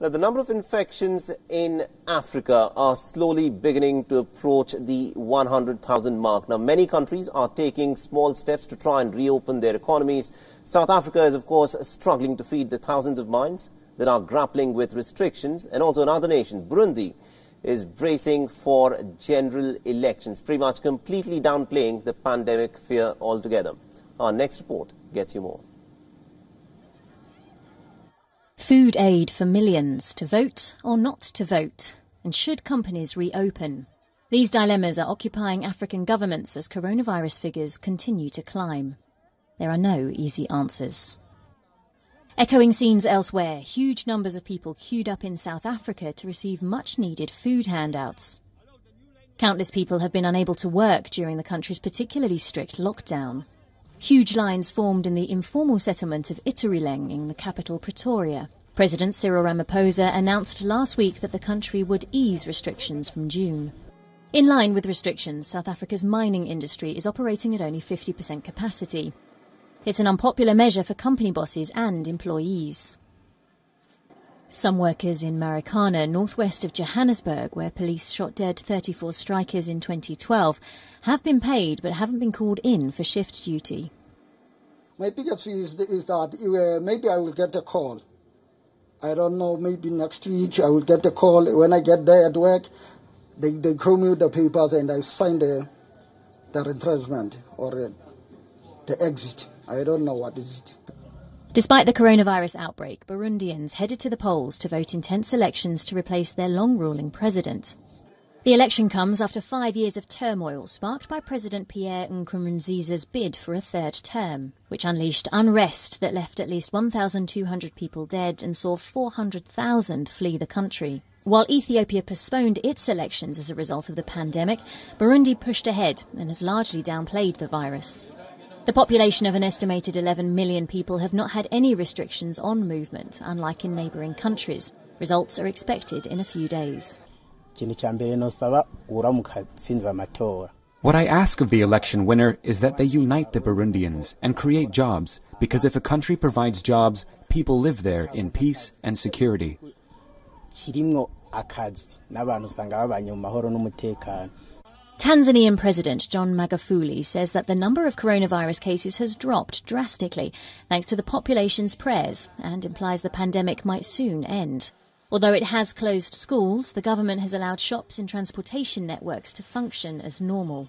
Now, the number of infections in Africa are slowly beginning to approach the 100,000 mark. Now, many countries are taking small steps to try and reopen their economies. South Africa is, of course, struggling to feed the thousands of minds that are grappling with restrictions. And also another nation, Burundi, is bracing for general elections, pretty much completely downplaying the pandemic fear altogether. Our next report gets you more. Food aid for millions to vote or not to vote. And should companies reopen? These dilemmas are occupying African governments as coronavirus figures continue to climb. There are no easy answers. Echoing scenes elsewhere, huge numbers of people queued up in South Africa to receive much needed food handouts. Countless people have been unable to work during the country's particularly strict lockdown. Huge lines formed in the informal settlement of Itumeleng in the capital Pretoria. President Cyril Ramaphosa announced last week that the country would ease restrictions from June. In line with restrictions, South Africa's mining industry is operating at only 50% capacity. It's an unpopular measure for company bosses and employees. Some workers in Marikana, northwest of Johannesburg, where police shot dead 34 strikers in 2012, have been paid but haven't been called in for shift duty. My biggest fear is, is that uh, maybe I will get a call. I don't know, maybe next week I will get a call. When I get there at work, they, they me the papers and I sign the, the retrenchment or the exit. I don't know what is it. Despite the coronavirus outbreak, Burundians headed to the polls to vote in tense elections to replace their long ruling president. The election comes after five years of turmoil sparked by President Pierre Nkurunziza's bid for a third term, which unleashed unrest that left at least 1,200 people dead and saw 400,000 flee the country. While Ethiopia postponed its elections as a result of the pandemic, Burundi pushed ahead and has largely downplayed the virus. The population of an estimated 11 million people have not had any restrictions on movement, unlike in neighbouring countries. Results are expected in a few days. What I ask of the election winner is that they unite the Burundians and create jobs, because if a country provides jobs, people live there in peace and security. Tanzanian President John Magufuli says that the number of coronavirus cases has dropped drastically thanks to the population's prayers and implies the pandemic might soon end. Although it has closed schools, the government has allowed shops and transportation networks to function as normal.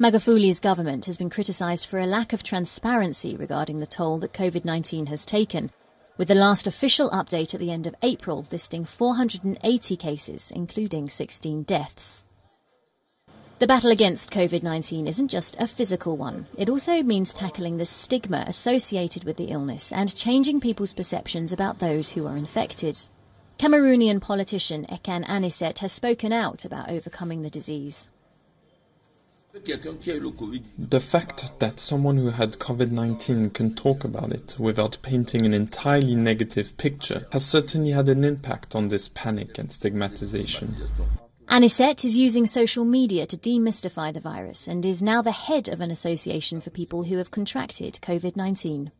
Magufuli's government has been criticised for a lack of transparency regarding the toll that COVID 19 has taken, with the last official update at the end of April listing 480 cases, including 16 deaths. The battle against COVID 19 isn't just a physical one, it also means tackling the stigma associated with the illness and changing people's perceptions about those who are infected. Cameroonian politician Ekane Anicet has spoken out about overcoming the disease. The fact that someone who had COVID 19 can talk about it without painting an entirely negative picture has certainly had an impact on this panic and stigmatization. Anicet is using social media to demystify the virus and is now the head of an association for people who have contracted COVID 19.